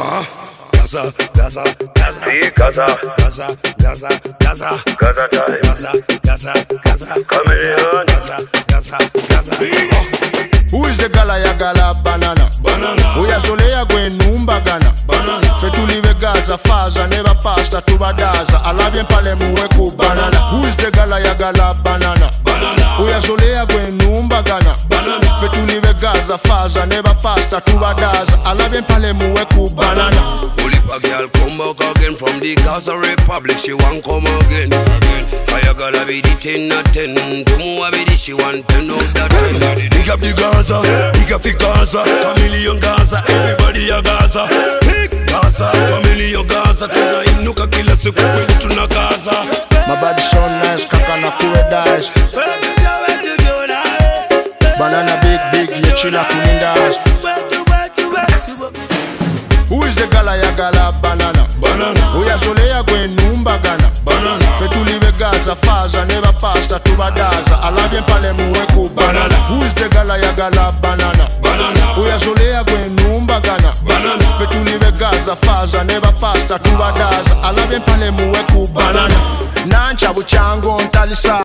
Gaza, Gaza, Gaza, Gaza, Gaza, Gaza, Gaza, Gaza time. Gaza, Gaza, Gaza, Chameleon. Gaza, Gaza, Gaza. Who is the gala ya gala? Banana. Banana, uyazoleya kwenumbagana banana, fe tulive gaza faza ne bapasta tubadaza alavye mpale muwe ku banana. Who is the gala ya gala? Banana banana, banana Fais tourner le gaz à phase, never pasta, tout à gaz Allah bien parler moué banana. Fulipa girl come back again from the Gaza Republic. She want come again, again. Fire gotta be the ten a ten. Tumu be the she want ten of that. Ten Big up the Gaza, big up the Gaza. Chameleon Gaza, everybody a Gaza. Big Gaza, chameleon Gaza. Tuna inuka kila siku kwetu tunakaza Mabadi so nice, kaka na kuwe dice. Yechila kunindash Who is the gala ya gala? Banana. Banana, oh, uyazoleya kwenumbagana banana, fe tulive gaza faza ne bapasta tubadaza alavye mpale muwe ku banana. Who is the gala ya gala? Banana. Banana, oh, uyazoleya kwenumbagana banana. fe tulive gaza faza ne bapasta tubadaza alavye mpale muwe ku banana. Nancha buchango ntalisa